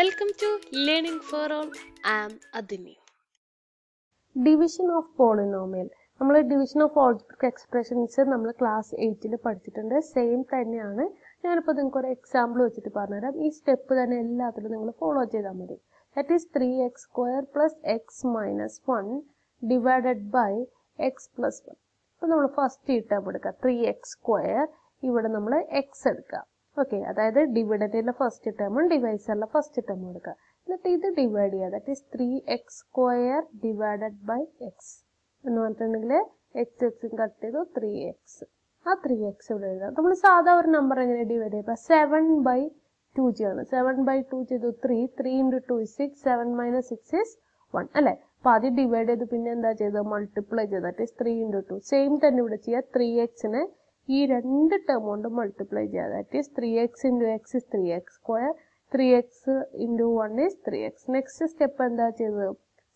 Welcome to learning for all ആം അദിനി. Division of polynomial നമ്മൾ division of algebraic expressions നമ്മൾ class എയ്റ്റിൽ പഠിച്ചിട്ടുണ്ട്. സെയിം തന്നെയാണ്. ഞാനിപ്പോൾ നിങ്ങൾക്ക് ഒരു എക്സാമ്പിൾ വെച്ചിട്ട് പറഞ്ഞുതരാം. ഈ സ്റ്റെപ്പ് തന്നെ എല്ലാത്തിലും നിങ്ങൾ ഫോളോ ചെയ്താൽ മതി. That is three X square plus X minus one divided by X plus one അപ്പോൾ നമ്മൾ ഫസ്റ്റ് ഈ ടേം എടുക്കുക ത്രീ എക്സ് സ്ക്വയർ ഇവിടെ നമ്മൾ എക്സ് എടുക്കുക ഓക്കെ അതായത് ഡിവിഡന്റിന്റെ ഫസ്റ്റ് ടേമും ഡിവൈസറിലെ ഫസ്റ്റ് ടേമും എടുക്കുക. എന്നിട്ട് ഇത് ഡിവൈഡ് ചെയ്യുക. That is three X square divided by X എന്ന് പറഞ്ഞിട്ടുണ്ടെങ്കിൽ എക്സ് എക്സും കട്ട് ചെയ്തു ത്രീ എക്സ് ആ ത്രീ എക്സ് ഇവിടെ എഴുതാം നമ്മൾ സാധാ ഒരു നമ്പർ എങ്ങനെ ഡിവൈഡ് ചെയ്യുക? സെവൻ ബൈ ടു ജി ആണ്. സെവൻ ബൈ ടു ചെയ്തു three three into two six seven minus six is one അല്ലേ? അപ്പോൾ ആദ്യം ഡിവൈഡ് ചെയ്ത് പിന്നെ എന്താ ചെയ്തത്? മൾട്ടിപ്ലൈ ചെയ്ത് that is three into two same തന്നെ ഇവിടെ ചെയ്യുക. ത്രീ എക്സിന് ഈ രണ്ട് ടേം കൊണ്ട് മൾട്ടിപ്ലൈ ചെയ്യുക. That is three x into x is three x square three x into one is three x next step എന്താ ചെയ്തത്?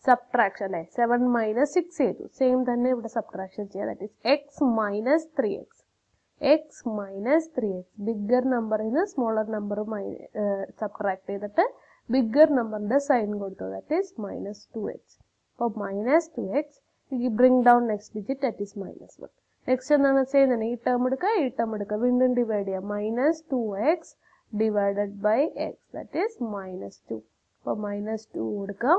സബ്ട്രാക്ഷൻ അല്ലേ? സെവൻ മൈനസ് സിക്സ് ചെയ്തു. സെയിം തന്നെ ഇവിടെ സബ്ട്രാക്ഷൻ ചെയ്യുക. That is x minus three x x minus three x bigger നമ്പറിൽ നിന്ന് smaller number subtract ചെയ്തിട്ട് ബിഗ്ഗർ നമ്പറിന്റെ സൈൻ കൊടുത്തു. That is minus two X അപ്പോൾ minus two X bring down next digit that is minus one next എന്താണ് ചെയ്യുന്നത് ഈ term എടുക്കുക ഈ ടേം എടുക്കുക. വീണ്ടും ഡിവൈഡ് ചെയ്യുക. Minus two X divided by X that is minus two അപ്പോൾ മൈനസ് ടു കൊടുക്കുക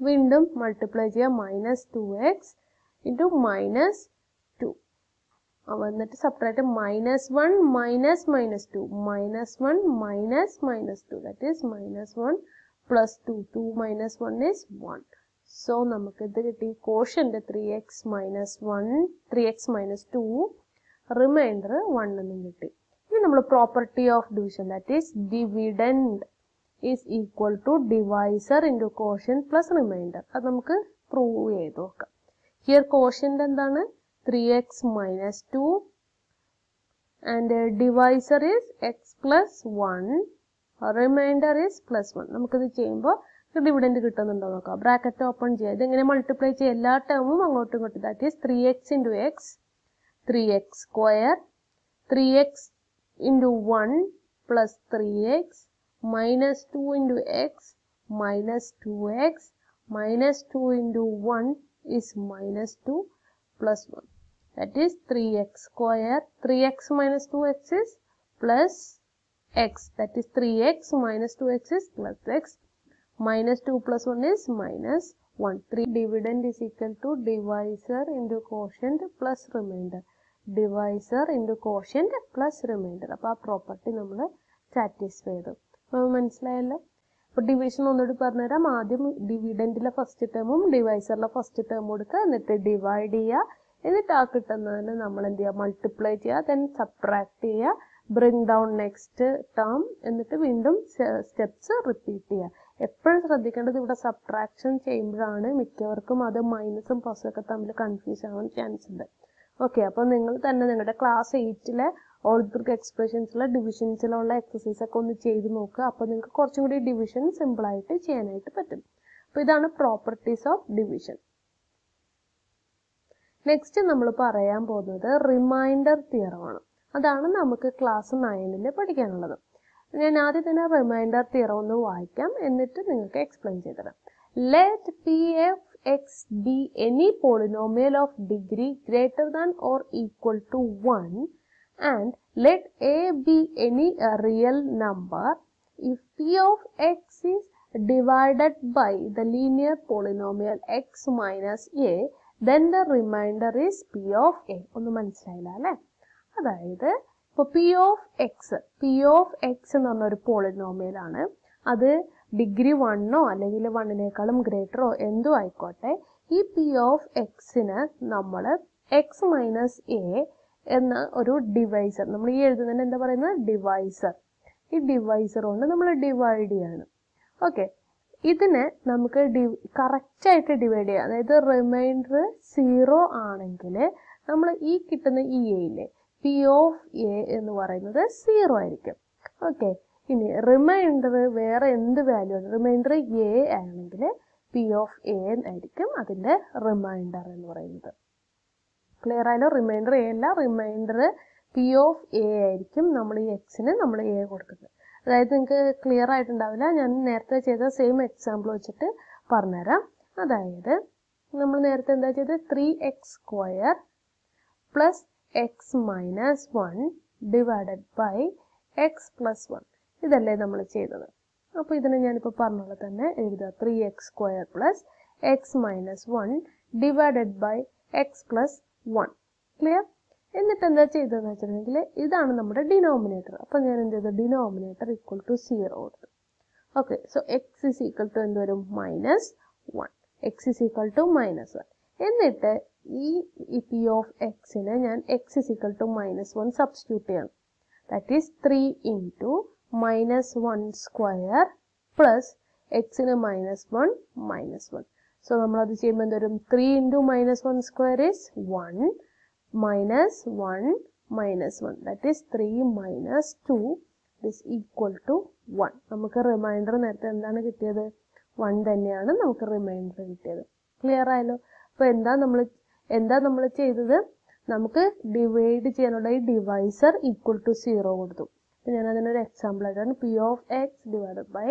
വീണ്ടും മൾട്ടിപ്ലൈ ചെയ്യുക. Minus two X into minus two വന്നിട്ട് separate minus one minus minus two minus one minus minus two that is minus one plus two two minus one is one so നമുക്ക് ഇത് കിട്ടി. Quotient three X minus one three X minus two remainder one എന്നും കിട്ടി. ഇനി നമ്മൾ property of division that is dividend is equal to divisor into quotient plus remainder അത് നമുക്ക് prove ചെയ്ത് നോക്കാം. ഹിയർ കോഷ്യന്റെ എന്താണ്? Three X minus two and divisor is X plus one remainder is plus one നമുക്കിത് ചെയ്യുമ്പോൾ ഡിവിഡന്റ് കിട്ടുന്നുണ്ടോ നോക്കാം. ബ്രാക്കറ്റ് ഓപ്പൺ ചെയ്യുക. ഇതെങ്ങനെ മൾട്ടിപ്ലൈ ചെയ്യുക. എല്ലാ ടേമും അങ്ങോട്ടും ഇങ്ങോട്ടും that is three X into X three X square three X into one plus three X minus 2 two x one 2x minus 2 plus 1 is is 2 X 1 that is 3x square. 3x minus 2x is that x. That is 3x two 2x is plus x. minus 2 plus 1 is minus 1 3 dividend is equal to divisor into quotient plus remainder. Divisor into quotient plus remainder അപ്പോൾ ആ property നമ്മൾ satisfy ചെയ്തു അപ്പോൾ മനസ്സിലായല്ലോ? അപ്പോൾ division ഒന്നുകൂടി പറഞ്ഞുതരാം. ആദ്യം ഡിവിഡന്റിലെ ഫസ്റ്റ് ടേമും ഡിവൈസറിലെ ഫസ്റ്റ് ടേമും കൊടുക്കുക എന്നിട്ട് ഡിവൈഡ് ചെയ്യുക. എന്നിട്ട് ആ കിട്ടുന്നതിന് നമ്മൾ എന്ത് ചെയ്യുക? മൾട്ടിപ്ലൈ ചെയ്യുക. ദെൻ സബ്ട്രാക്ട് ചെയ്യുക. ബ്രിങ് ഡൗൺ നെക്സ്റ്റ് ടേം എന്നിട്ട് വീണ്ടും സ്റ്റെപ്സ് റിപ്പീറ്റ് ചെയ്യുക. എപ്പോഴും ശ്രദ്ധിക്കേണ്ടത് ഇവിടെ സബ്ട്രാക്ഷൻ ചെയ്യുമ്പോഴാണ്. മിക്കവർക്കും അത് മൈനസും പ്ലസും ഒക്കെ തമ്മിൽ കൺഫ്യൂസ് ആവാൻ ചാൻസ് ഉണ്ട്. ഓക്കെ അപ്പോൾ നിങ്ങൾ തന്നെ നിങ്ങളുടെ ക്ലാസ് എയ്റ്റിലെ ഓൾജിബ്രിക് എക്സ്പ്രഷൻസിലെ ഡിവിഷൻസിലുള്ള എക്സസൈസ് ഒക്കെ ഒന്ന് ചെയ്ത് നോക്കുക അപ്പോൾ നിങ്ങൾക്ക് കുറച്ചും കൂടി ഡിവിഷൻ സിമ്പിളായിട്ട് ചെയ്യാനായിട്ട് പറ്റും. അപ്പോൾ ഇതാണ് പ്രോപ്പർട്ടീസ് ഓഫ് ഡിവിഷൻ നെക്സ്റ്റ് നമ്മൾ പറയാൻ പോകുന്നത് റിമൈൻഡർ തിയറമാണ് അതാണ് നമുക്ക് ക്ലാസ് നയനിൽ പഠിക്കാനുള്ളത്. ഞാൻ ആദ്യം തന്നെ റിമൈൻഡർ തിയറം ഒന്ന് വായിക്കാം. എന്നിട്ട് നിങ്ങൾക്ക് എക്സ്പ്ലെയിൻ ചെയ്തുതരാം let P of X be any polynomial of degree greater than or equal to one and let A be any real number if p of x is divided by the linear polynomial x minus a then the remainder is p of a. ഒന്ന് മനസ്സിലായില്ല അല്ലേ? അതായത് ഇപ്പോൾ P of X P of X എന്ന് പറഞ്ഞ ഒരു polynomial ആണ് അത് ഡിഗ്രി വണ്ണോ അല്ലെങ്കിൽ വണ്ണിനേക്കാളും ഗ്രേറ്ററോ എന്തോ ആയിക്കോട്ടെ. ഈ പി ഓഫ് എക്സിന് നമ്മൾ എക്സ് മൈനസ് എ എന്ന ഒരു ഡിവൈസർ നമ്മൾ ഈ എഴുതുന്നതിന് എന്താ പറയുന്നത്? ഡിവൈസർ ഈ ഡിവൈസർ കൊണ്ട് നമ്മൾ ഡിവൈഡ് ചെയ്യാണ്. ഓക്കെ ഇതിനെ നമുക്ക് ഡി കറക്റ്റായിട്ട് ഡിവൈഡ് ചെയ്യാം. അതായത് റിമൈൻഡർ സീറോ ആണെങ്കിൽ നമ്മൾ ഈ കിട്ടുന്ന ഇ എയിലെ പി ഓഫ് എ എന്ന് പറയുന്നത് സീറോ ആയിരിക്കും. ഓക്കെ ഇനി റിമൈൻഡർ വേറെ എന്ത് വാല്യൂ ആണ്? റിമൈൻഡർ എ ആണെങ്കിൽ പി ഓഫ് എ ആയിരിക്കും അതിന്റെ റിമൈൻഡർ എന്ന് പറയുന്നത്. ക്ലിയർ ആയാലും റിമൈൻഡർ എ അല്ല റിമൈൻഡർ പി ഓഫ് എ ആയിരിക്കും നമ്മൾ ഈ എക്സിന് നമ്മൾ എ കൊടുക്കുന്നത്. അതായത് നിങ്ങൾക്ക് ക്ലിയർ ആയിട്ടുണ്ടാവില്ല. ഞാൻ നേരത്തെ ചെയ്ത സെയിം എക്സാമ്പിൾ വെച്ചിട്ട് പറഞ്ഞുതരാം. അതായത് നമ്മൾ നേരത്തെ എന്താ ചെയ്തത്? Three X square plus X minus one divided by X plus one ഇതല്ലേ നമ്മൾ ചെയ്തത്. അപ്പോൾ ഇതിനെ ഞാനിപ്പോൾ പറഞ്ഞ പോലെ തന്നെ എഴുതുക. Three X square plus X minus one divided by X plus one clear എന്നിട്ട് എന്താ ചെയ്തതെന്ന് വെച്ചിട്ടുണ്ടെങ്കിൽ ഇതാണ് നമ്മുടെ ഡിനോമിനേറ്റർ അപ്പോൾ ഞാൻ എന്ത് ചെയ്തു? ഡിനോമിനേറ്റർ ഈക്വൽ ടു സീറോ കൊടുത്തു. Okay so X is equal to എന്ത് വരും? Minus one X is equal to minus one എന്നിട്ട് ഈ പി ഓഫ് എക്സിന് ഞാൻ X is equal to minus one substitute ചെയ്യണം. That is three into minus one square plus എക്സിന് minus one minus one so നമ്മളത് ചെയ്യുമ്പോൾ എന്ത് വരും? Three into minus one square is one minus one minus one that is three minus two is equal to one നമുക്ക് remainder നേരത്തെ എന്താണ് കിട്ടിയത്? One തന്നെയാണ് നമുക്ക് റിമൈൻഡർ കിട്ടിയത്. ക്ലിയർ ആയല്ലോ? അപ്പോൾ എന്താ നമ്മൾ എന്താ നമ്മൾ ചെയ്തത്? നമുക്ക് ഡിവൈഡ് ചെയ്യാനുള്ള ഈ ഡിവൈസർ ഈക്വൽ ടു സീറോ കൊടുത്തു. അപ്പം ഞാൻ അതിനൊരു എക്സാമ്പിൾ ആയിട്ടാണ് P of X divided by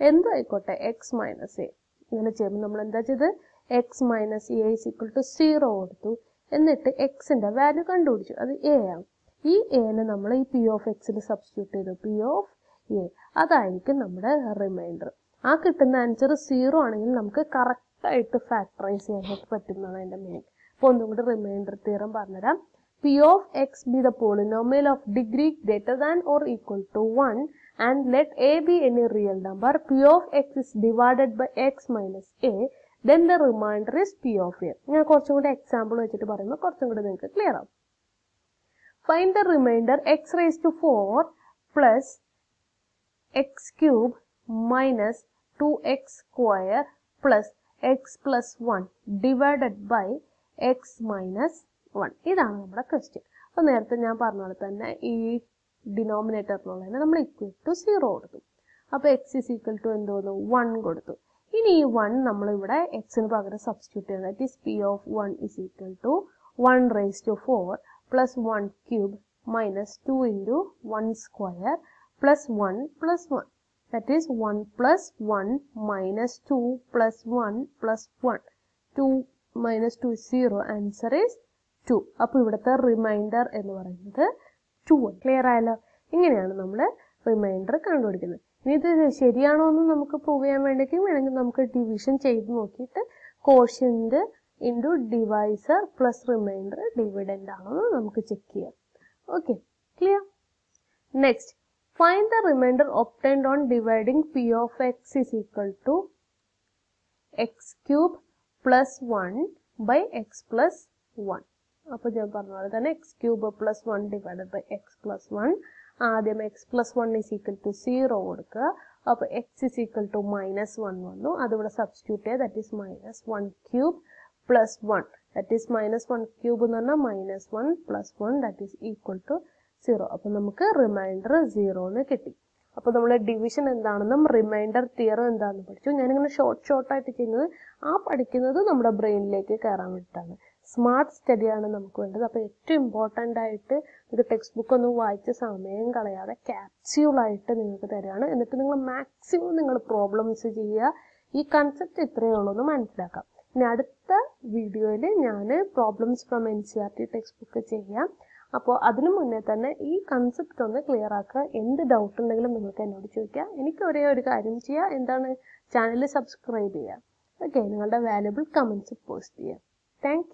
എന്തോ ആയിക്കോട്ടെ? എക്സ് മൈനസ് എ ഇങ്ങനെ ചെയ്യുമ്പോൾ നമ്മൾ എന്താ ചെയ്ത് X minus A is equal to zero കൊടുത്തു. എന്നിട്ട് എക്സിന്റെ വാല്യൂ കണ്ടുപിടിച്ചു. അത് എ ആണ്. ഈ എനെ നമ്മൾ ഈ പി ഓഫ് എക്സിൽ സബ്സ്റ്റിറ്റ്യൂട്ട് ചെയ്തു. പി ഓഫ് എ അതായിരിക്കും നമ്മുടെ റിമൈൻഡർ ആ കിട്ടുന്ന ആൻസർ സീറോ ആണെങ്കിൽ നമുക്ക് കറക്റ്റായിട്ട് ഫാക്ടറൈസ് ചെയ്യാനായിട്ട് പറ്റും എന്നാണ് അതിന്റെ മെയിൻ അപ്പോൾ ഒന്നും കൂടി റിമൈൻഡർ തീരം പറഞ്ഞുതരാം. P of X be the polynomial of degree greater than or equal to one and let A be any real number P of X is divided by X minus A then the remainder is P of A ഞാൻ കുറച്ചും കൂടി example വെച്ചിട്ട് പറയുമ്പോൾ കുറച്ചും കൂടി നിങ്ങൾക്ക് clear ആവും. Find the remainder X raise to four plus X cube minus two X square plus X plus one divided by X minus one ഇതാണ് നമ്മുടെ ക്വസ്റ്റ്യൻ അപ്പോൾ നേരത്തെ ഞാൻ പറഞ്ഞ പോലെ തന്നെ ഈ ഡിനോമിനേറ്ററിനുള്ള തന്നെ നമ്മൾ ഇക്വൽ ടു സീറോ കൊടുത്തു. അപ്പോൾ എക്സ് ഇസ് ഈക്വൽ ടു എന്ത് വന്നു വൺ കൊടുത്തു. ഇനി ഈ വൺ നമ്മളിവിടെ എക്സിന് പകരം സബ്സ്റ്റിറ്റ്യൂട്ട് ചെയ്യണം. That is P of one is equal to one raise to four plus one cube minus two into one square plus one plus one that is 1 plus 1 minus 2 plus 1 plus 1 2 minus 2 is 0 answer is 2 അപ്പോൾ ഇവിടുത്തെ reminder എന്ന് പറയുന്നത് 2 clear ആയല്ലോ? ഇങ്ങനെയാണ് നമ്മൾ reminder കണ്ടുപിടിക്കുന്നത്. ഇനി ഇത് ശരിയാണോ എന്ന് നമുക്ക് പ്രൂവ് ചെയ്യാൻ വേണ്ടിയിട്ട് വേണമെങ്കിൽ നമുക്ക് ഡിവിഷൻ ചെയ്ത് നോക്കിയിട്ട് quotient into divisor plus remainder dividend ആണോ എന്ന് നമുക്ക് ചെക്ക് ചെയ്യാം. Okay clear next Find the remainder obtained on dividing p of x is equal to x cube plus 1 by x plus 1. അപ്പോൾ ഞാൻ പറഞ്ഞ പോലെ തന്നെ X cube plus one divided by X plus one ആദ്യം X plus one is equal to zero കൊടുക്കുക. അപ്പോൾ X is equal to minus one വന്നു. അതിവിടെ സബ്സ്റ്റിറ്റ്യൂട്ട് ചെയ്യുക. That is minus one cube plus one that is minus one cube എന്ന് പറഞ്ഞാൽ minus one plus one that is equal to zero അപ്പം നമുക്ക് reminder zero എന്ന് കിട്ടി. അപ്പോൾ നമ്മൾ ഡിവിഷൻ എന്താണെന്നും റിമൈൻഡർ തിയറും എന്താണെന്നും പഠിച്ചു. ഞാനിങ്ങനെ ഷോർട്ട് ഷോർട്ടായിട്ട് ചെയ്യുന്നത് ആ പഠിക്കുന്നത് നമ്മുടെ ബ്രെയിനിലേക്ക് കയറാൻ വേണ്ടിയിട്ടാണ്. സ്മാർട്ട് സ്റ്റഡിയാണ് നമുക്ക് വേണ്ടത്. അപ്പോൾ ഏറ്റവും ഇമ്പോർട്ടന്റ് ആയിട്ട് ഇത് ടെക്സ്റ്റ് ബുക്ക് ഒന്നും വായിച്ച് സമയം കളയാതെ ക്യാപ്സ്യൂളായിട്ട് നിങ്ങൾക്ക് തരികയാണ് എന്നിട്ട് നിങ്ങൾ മാക്സിമം നിങ്ങൾ പ്രോബ്ലംസ് ചെയ്യുക. ഈ കൺസെപ്റ്റ് ഇത്രയേ ഉള്ളൂ എന്ന് മനസ്സിലാക്കാം. ഇനി അടുത്ത വീഡിയോയിൽ ഞാൻ problems from N C R T text book ചെയ്യാം. അപ്പോൾ അതിനു മുന്നേ തന്നെ ഈ കൺസെപ്റ്റ് ഒന്ന് ക്ലിയർ ആക്കുക എന്ത് ഡൗട്ട് ഉണ്ടെങ്കിലും നിങ്ങൾക്ക് എന്നോട് ചോദിക്കുക എനിക്ക് ഒരേ ഒരു കാര്യം ചെയ്യുക എന്താണ്? ചാനൽ സബ്സ്ക്രൈബ് ചെയ്യുക ഓക്കെ നിങ്ങളുടെ വാല്യുബിൾ കമൻസ് പോസ്റ്റ് ചെയ്യുക താങ്ക്